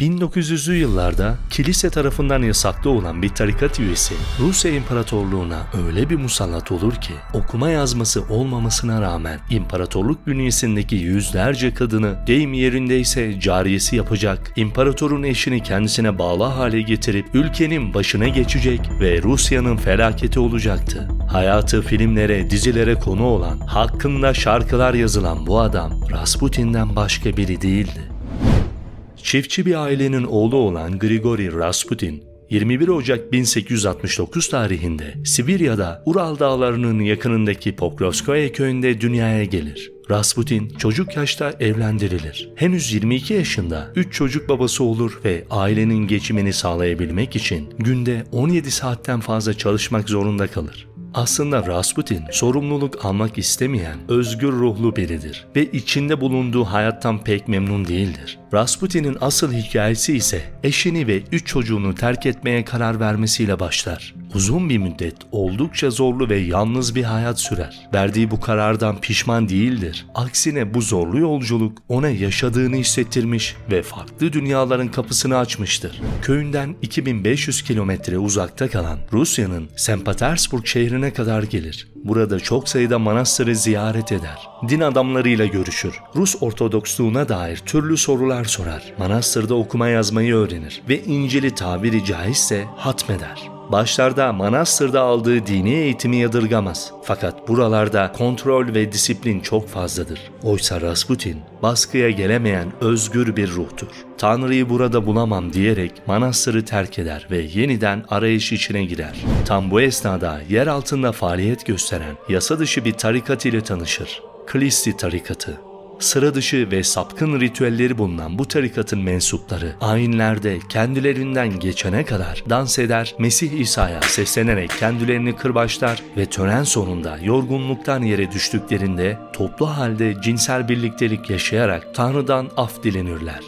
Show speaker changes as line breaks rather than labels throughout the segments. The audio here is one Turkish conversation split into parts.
1900'lü yıllarda kilise tarafından yasaklı olan bir tarikat üyesi Rusya İmparatorluğu'na öyle bir musallat olur ki okuma yazması olmamasına rağmen imparatorluk bünyesindeki yüzlerce kadını deyim yerindeyse cariyesi yapacak, imparatorun eşini kendisine bağlı hale getirip ülkenin başına geçecek ve Rusya'nın felaketi olacaktı. Hayatı filmlere, dizilere konu olan, hakkında şarkılar yazılan bu adam Rasputin'den başka biri değildi. Çiftçi bir ailenin oğlu olan Grigori Rasputin, 21 Ocak 1869 tarihinde Sibirya'da Ural Dağları'nın yakınındaki Pokrovskoye köyünde dünyaya gelir. Rasputin çocuk yaşta evlendirilir. Henüz 22 yaşında 3 çocuk babası olur ve ailenin geçimini sağlayabilmek için günde 17 saatten fazla çalışmak zorunda kalır. Aslında Rasputin sorumluluk almak istemeyen özgür ruhlu biridir ve içinde bulunduğu hayattan pek memnun değildir. Rasputin'in asıl hikayesi ise eşini ve üç çocuğunu terk etmeye karar vermesiyle başlar. Uzun bir müddet oldukça zorlu ve yalnız bir hayat sürer. Verdiği bu karardan pişman değildir. Aksine bu zorlu yolculuk ona yaşadığını hissettirmiş ve farklı dünyaların kapısını açmıştır. Köyünden 2500 kilometre uzakta kalan Rusya'nın St. Petersburg şehrine kadar gelir. Burada çok sayıda manastırı ziyaret eder. Din adamlarıyla görüşür. Rus Ortodoksluğuna dair türlü sorular sorar. Manastırda okuma yazmayı öğrenir ve İncil'i tabiri caizse hatmeder. Başlarda manastırda aldığı dini eğitimi yadırgamaz. Fakat buralarda kontrol ve disiplin çok fazladır. Oysa Rasputin baskıya gelemeyen özgür bir ruhtur. Tanrı'yı burada bulamam diyerek manastırı terk eder ve yeniden arayış içine girer. Tam bu esnada yer altında faaliyet gösteren yasa dışı bir tarikat ile tanışır. Klisti tarikatı sıra dışı ve sapkın ritüelleri bulunan bu tarikatın mensupları ayinlerde kendilerinden geçene kadar dans eder, Mesih İsa'ya seslenerek kendilerini kırbaçlar ve tören sonunda yorgunluktan yere düştüklerinde toplu halde cinsel birliktelik yaşayarak Tanrı'dan af dilenirler.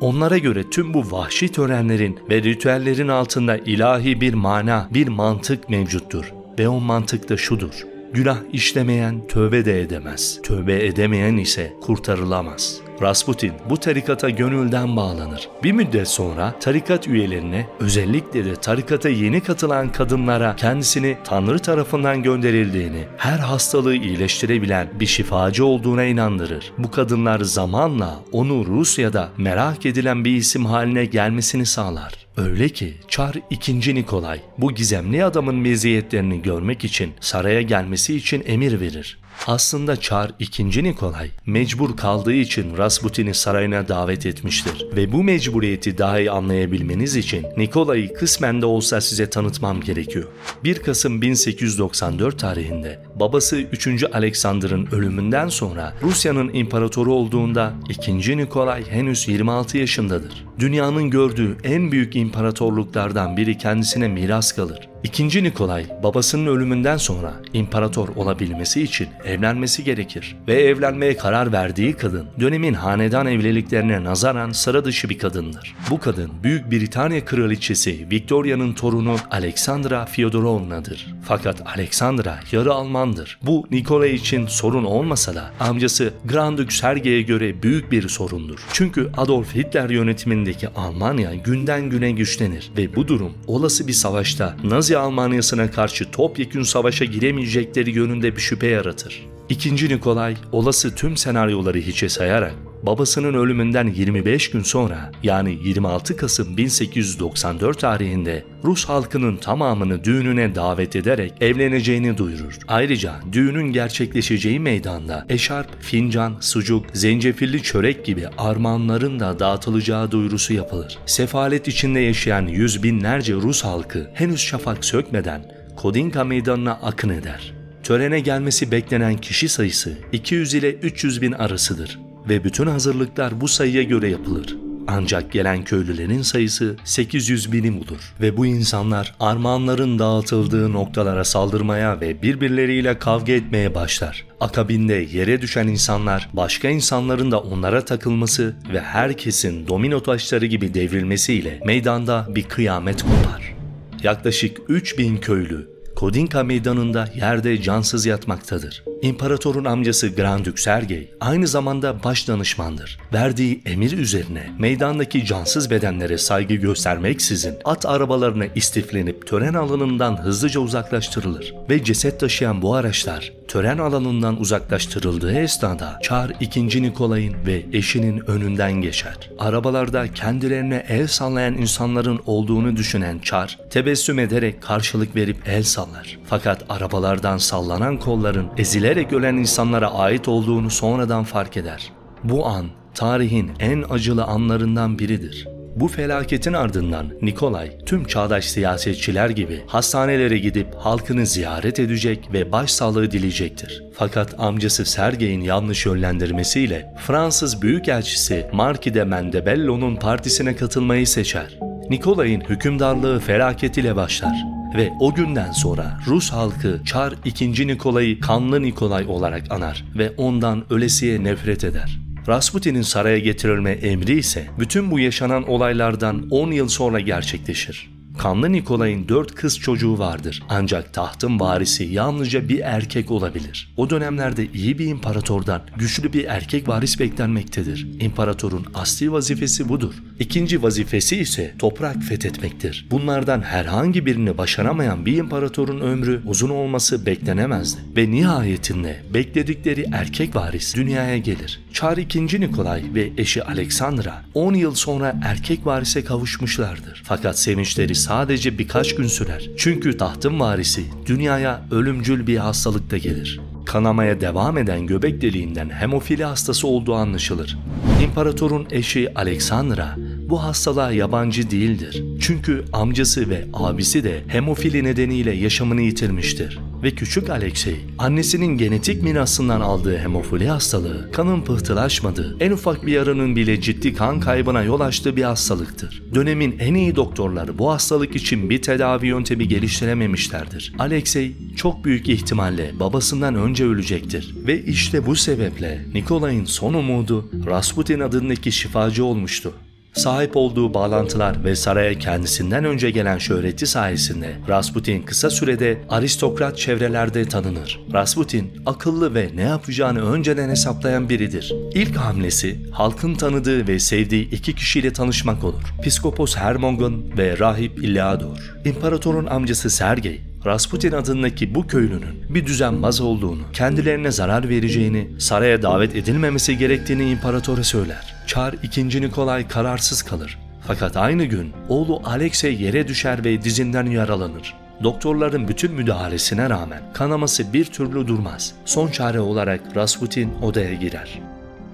Onlara göre tüm bu vahşi törenlerin ve ritüellerin altında ilahi bir mana, bir mantık mevcuttur. Ve o mantık da şudur. Günah işlemeyen tövbe de edemez. Tövbe edemeyen ise kurtarılamaz. Rasputin bu tarikata gönülden bağlanır. Bir müddet sonra tarikat üyelerine özellikle de tarikata yeni katılan kadınlara kendisini Tanrı tarafından gönderildiğini, her hastalığı iyileştirebilen bir şifacı olduğuna inandırır. Bu kadınlar zamanla onu Rusya'da merak edilen bir isim haline gelmesini sağlar. Öyle ki Çar 2. Nikolay bu gizemli adamın meziyetlerini görmek için saraya gelmesi için emir verir. Aslında Çar 2. Nikolay mecbur kaldığı için Rasputin'i sarayına davet etmiştir ve bu mecburiyeti daha iyi anlayabilmeniz için Nikolay'ı kısmen de olsa size tanıtmam gerekiyor. 1 Kasım 1894 tarihinde babası 3. Alexander'ın ölümünden sonra Rusya'nın imparatoru olduğunda 2. Nikolay henüz 26 yaşındadır. Dünyanın gördüğü en büyük imparatorluklardan biri kendisine miras kalır. İkinci Nikolay babasının ölümünden sonra imparator olabilmesi için evlenmesi gerekir ve evlenmeye karar verdiği kadın dönemin hanedan evliliklerine nazaran sıra dışı bir kadındır. Bu kadın Büyük Britanya Kraliçesi Victoria'nın torunu Alexandra Fyodorovna'dır. Fakat Alexandra yarı Almandır. Bu Nikolay için sorun olmasa da amcası Grand Duke Sergey'e göre büyük bir sorundur. Çünkü Adolf Hitler yönetimindeki Almanya günden güne güçlenir ve bu durum olası bir savaşta Nazi Almanyası'na karşı topyekün savaşa giremeyecekleri yönünde bir şüphe yaratır. İkinci Nikolay olası tüm senaryoları hiçe sayarak babasının ölümünden 25 gün sonra yani 26 Kasım 1894 tarihinde Rus halkının tamamını düğününe davet ederek evleneceğini duyurur. Ayrıca düğünün gerçekleşeceği meydanda eşarp, fincan, sucuk, zencefilli çörek gibi armağanların da dağıtılacağı duyurusu yapılır. Sefalet içinde yaşayan yüz binlerce Rus halkı henüz şafak sökmeden Kodinka meydanına akın eder. Törene gelmesi beklenen kişi sayısı 200 ile 300 bin arasıdır ve bütün hazırlıklar bu sayıya göre yapılır. Ancak gelen köylülerin sayısı 800 binim bulur ve bu insanlar armağanların dağıtıldığı noktalara saldırmaya ve birbirleriyle kavga etmeye başlar. Akabinde yere düşen insanlar başka insanların da onlara takılması ve herkesin domino taşları gibi devrilmesiyle meydanda bir kıyamet kopar. Yaklaşık 3000 köylü Kodinka meydanında yerde cansız yatmaktadır. İmparatorun amcası Grand Dük Sergey aynı zamanda baş danışmandır. Verdiği emir üzerine meydandaki cansız bedenlere saygı göstermeksizin at arabalarına istiflenip tören alanından hızlıca uzaklaştırılır ve ceset taşıyan bu araçlar tören alanından uzaklaştırıldığı esnada Çar 2. Nikolay'ın ve eşinin önünden geçer. Arabalarda kendilerine el sallayan insanların olduğunu düşünen Çar tebessüm ederek karşılık verip el sallar. Fakat arabalardan sallanan kolların ezilerek ölen insanlara ait olduğunu sonradan fark eder. Bu an tarihin en acılı anlarından biridir. Bu felaketin ardından Nikolay tüm çağdaş siyasetçiler gibi hastanelere gidip halkını ziyaret edecek ve başsağlığı dileyecektir. Fakat amcası Sergey'in yanlış yönlendirmesiyle Fransız Büyükelçisi Marquis de Mendebello'nun partisine katılmayı seçer. Nikolay'ın hükümdarlığı felaketiyle başlar ve o günden sonra Rus halkı Çar II. Nikolay'ı Kanlı Nikolay olarak anar ve ondan ölesiye nefret eder. Rasputin'in saraya getirilme emri ise bütün bu yaşanan olaylardan 10 yıl sonra gerçekleşir. Kanlı Nikolay'ın dört kız çocuğu vardır. Ancak tahtın varisi yalnızca bir erkek olabilir. O dönemlerde iyi bir imparatordan güçlü bir erkek varis beklenmektedir. İmparatorun asli vazifesi budur. İkinci vazifesi ise toprak fethetmektir. Bunlardan herhangi birini başaramayan bir imparatorun ömrü uzun olması beklenemezdi. Ve nihayetinde bekledikleri erkek varis dünyaya gelir. Çar II. Nikolay ve eşi Aleksandra 10 yıl sonra erkek varise kavuşmuşlardır. Fakat sevinçleri sadece birkaç gün sürer. Çünkü tahtın varisi dünyaya ölümcül bir hastalıkta gelir. Kanamaya devam eden göbek deliğinden hemofili hastası olduğu anlaşılır. İmparatorun eşi Aleksandra bu hastalığa yabancı değildir. Çünkü amcası ve abisi de hemofili nedeniyle yaşamını yitirmiştir. Ve küçük Alexey, annesinin genetik mirasından aldığı hemofili hastalığı, kanın pıhtılaşmadığı, en ufak bir yaranın bile ciddi kan kaybına yol açtığı bir hastalıktır. Dönemin en iyi doktorları bu hastalık için bir tedavi yöntemi geliştirememişlerdir. Alexey çok büyük ihtimalle babasından önce ölecektir. Ve işte bu sebeple Nikolay'ın son umudu Rasputin adındaki şifacı olmuştu. Sahip olduğu bağlantılar ve saraya kendisinden önce gelen şöhreti sayesinde Rasputin kısa sürede aristokrat çevrelerde tanınır. Rasputin akıllı ve ne yapacağını önceden hesaplayan biridir. İlk hamlesi halkın tanıdığı ve sevdiği iki kişiyle tanışmak olur. Piskopos Hermongon ve Rahip İlyador. İmparatorun amcası Sergey Rasputin adındaki bu köylünün bir düzenbaz olduğunu, kendilerine zarar vereceğini, saraya davet edilmemesi gerektiğini imparatora söyler. Çar 2. Nikolay kararsız kalır. Fakat aynı gün oğlu Alexey yere düşer ve dizinden yaralanır. Doktorların bütün müdahalesine rağmen kanaması bir türlü durmaz. Son çare olarak Rasputin odaya girer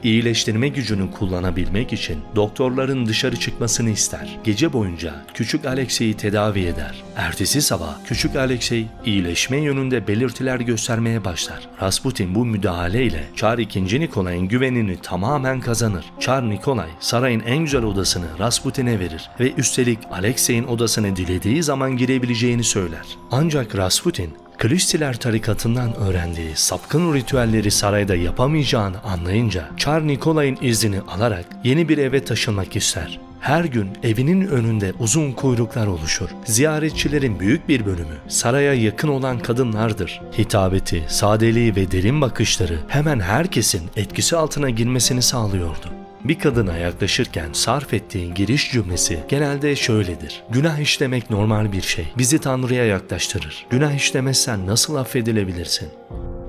iyileştirme gücünü kullanabilmek için doktorların dışarı çıkmasını ister. Gece boyunca küçük Alexey'i tedavi eder. Ertesi sabah küçük Alexey iyileşme yönünde belirtiler göstermeye başlar. Rasputin bu müdahaleyle Çar II. Nikolay'ın güvenini tamamen kazanır. Çar Nikolay sarayın en güzel odasını Rasputin'e verir ve üstelik Alexey'in odasını dilediği zaman girebileceğini söyler. Ancak Rasputin Klistiler tarikatından öğrendiği sapkın ritüelleri sarayda yapamayacağını anlayınca Çar Nikolay'ın iznini alarak yeni bir eve taşınmak ister. Her gün evinin önünde uzun kuyruklar oluşur. Ziyaretçilerin büyük bir bölümü saraya yakın olan kadınlardır. Hitabeti, sadeliği ve derin bakışları hemen herkesin etkisi altına girmesini sağlıyordu. Bir kadına yaklaşırken sarf ettiğin giriş cümlesi genelde şöyledir. Günah işlemek normal bir şey. Bizi Tanrı'ya yaklaştırır. Günah işlemezsen nasıl affedilebilirsin?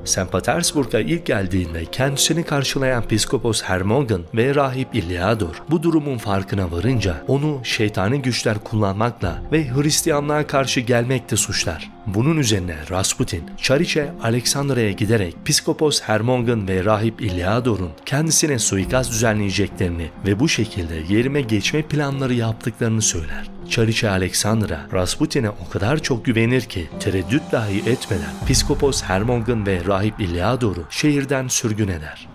St. Petersburg'a ilk geldiğinde kendisini karşılayan Piskopos Hermogen ve rahip İlyador bu durumun farkına varınca onu şeytani güçler kullanmakla ve Hristiyanlığa karşı gelmekte suçlar. Bunun üzerine Rasputin, Çariçe Aleksandra'ya giderek Piskopos Hermogen ve rahip İlyador'un kendisine suikast düzenleyeceklerini ve bu şekilde yerime geçme planları yaptıklarını söyler. Çariçe Alexandra Rasputin'e o kadar çok güvenir ki tereddüt dahi etmeden Piskopos Hermongen ve Rahip İlyador'u şehirden sürgün eder.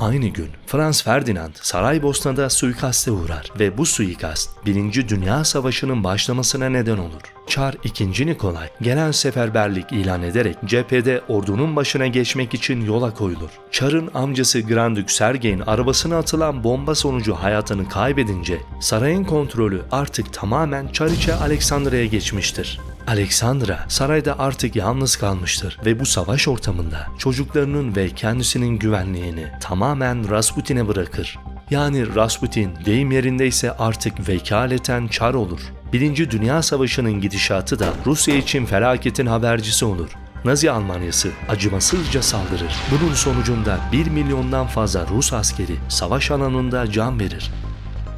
Aynı gün Frans Ferdinand Saraybosna'da suikaste uğrar ve bu suikast 1. Dünya Savaşı'nın başlamasına neden olur. Çar II. Nikolay genel seferberlik ilan ederek cephede ordunun başına geçmek için yola koyulur. Çar'ın amcası Grand Dük Sergey'in arabasına atılan bomba sonucu hayatını kaybedince sarayın kontrolü artık tamamen Çariçe Aleksandra'ya geçmiştir. Alexandra sarayda artık yalnız kalmıştır ve bu savaş ortamında çocuklarının ve kendisinin güvenliğini tamamen Rasputin'e bırakır. Yani Rasputin deyim yerindeyse artık vekaleten çar olur. Birinci Dünya Savaşı'nın gidişatı da Rusya için felaketin habercisi olur. Nazi Almanyası acımasızca saldırır. Bunun sonucunda 1 milyondan fazla Rus askeri savaş alanında can verir.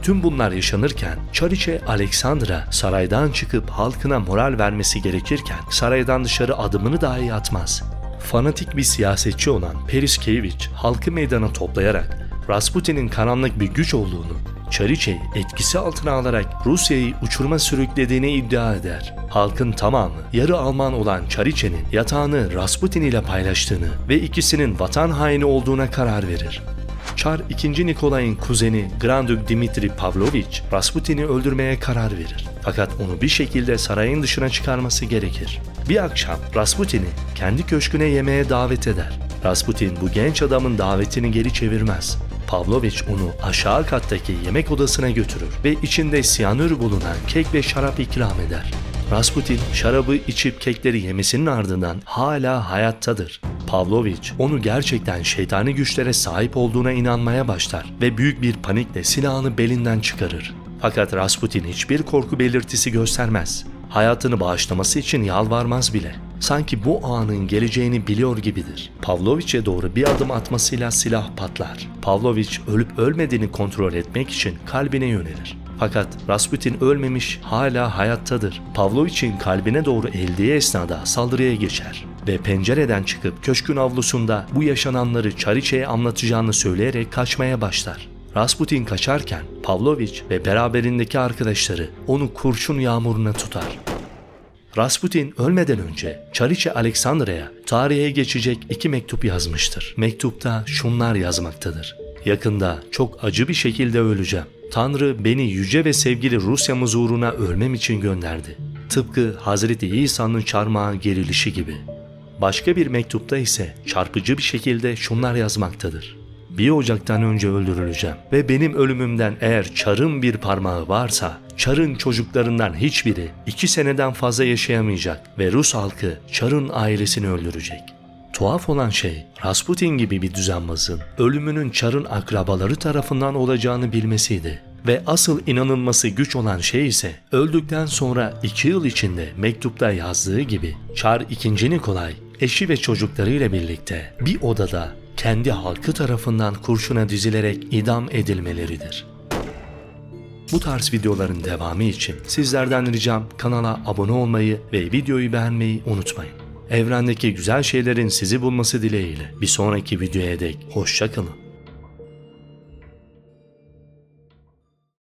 Tüm bunlar yaşanırken Çariçe Alexandra saraydan çıkıp halkına moral vermesi gerekirken saraydan dışarı adımını dahi atmaz. Fanatik bir siyasetçi olan Periskevich halkı meydana toplayarak Rasputin'in karanlık bir güç olduğunu, Çariçe'yi etkisi altına alarak Rusya'yı uçurma sürüklediğini iddia eder. Halkın tamamı yarı Alman olan Çariçe'nin yatağını Rasputin ile paylaştığını ve ikisinin vatan haini olduğuna karar verir. Çar 2. Nikolay'ın kuzeni Grand Duke Dimitri Pavlovich Rasputin'i öldürmeye karar verir. Fakat onu bir şekilde sarayın dışına çıkarması gerekir. Bir akşam Rasputin'i kendi köşküne yemeğe davet eder. Rasputin bu genç adamın davetini geri çevirmez. Pavlovich onu aşağı kattaki yemek odasına götürür ve içinde siyanür bulunan kek ve şarap ikram eder. Rasputin şarabı içip kekleri yemesinin ardından hala hayattadır. Pavlovich onu gerçekten şeytani güçlere sahip olduğuna inanmaya başlar ve büyük bir panikle silahını belinden çıkarır. Fakat Rasputin hiçbir korku belirtisi göstermez. Hayatını bağışlaması için yalvarmaz bile. Sanki bu anın geleceğini biliyor gibidir. Pavlovich'e doğru bir adım atmasıyla silah patlar. Pavlovich ölüp ölmediğini kontrol etmek için kalbine yönelir. Fakat Rasputin ölmemiş, hala hayattadır. Pavlovich'in kalbine doğru eğildiği esnada saldırıya geçer ve pencereden çıkıp köşkün avlusunda bu yaşananları Çariçe'ye anlatacağını söyleyerek kaçmaya başlar. Rasputin kaçarken Pavlovich ve beraberindeki arkadaşları onu kurşun yağmuruna tutar. Rasputin ölmeden önce Çariçe Aleksandra'ya tarihe geçecek iki mektup yazmıştır. Mektupta şunlar yazmaktadır. Yakında çok acı bir şekilde öleceğim. Tanrı beni yüce ve sevgili Rusya'mız uğruna ölmem için gönderdi. Tıpkı Hazreti İsa'nın çarmıha gerilişi gibi. Başka bir mektupta ise çarpıcı bir şekilde şunlar yazmaktadır. Bir Ocak'tan önce öldürüleceğim ve benim ölümümden eğer çarın bir parmağı varsa Çar'ın çocuklarından hiçbiri iki seneden fazla yaşayamayacak ve Rus halkı Çar'ın ailesini öldürecek. Tuhaf olan şey Rasputin gibi bir düzenbazın ölümünün Çar'ın akrabaları tarafından olacağını bilmesiydi. Ve asıl inanılması güç olan şey ise öldükten sonra iki yıl içinde mektupta yazdığı gibi Çar 2. Nikolay eşi ve çocuklarıyla birlikte bir odada kendi halkı tarafından kurşuna dizilerek idam edilmeleridir. Bu tarz videoların devamı için sizlerden ricam kanala abone olmayı ve videoyu beğenmeyi unutmayın. Evrendeki güzel şeylerin sizi bulması dileğiyle bir sonraki videoya dek hoşçakalın.